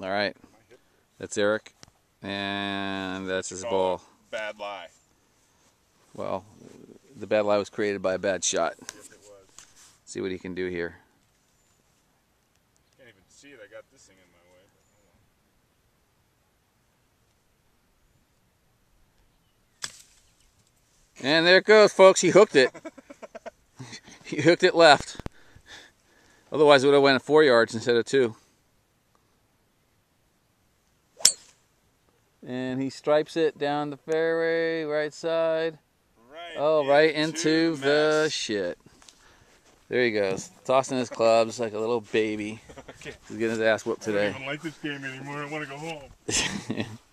All right. That's Eric. And that's his ball. Bad lie. Well, the bad lie was created by a bad shot. Yes, it was. See what he can do here. Can't even see it. I got this thing in my way. And there it goes, folks. He hooked it. he hooked it left. Otherwise, it would have went four yards instead of two. And he stripes it down the fairway, right side. Right. Oh, right into the shit. There he goes, tossing his clubs like a little baby. Okay. He's getting his ass whooped today. I don't even like this game anymore. I want to go home.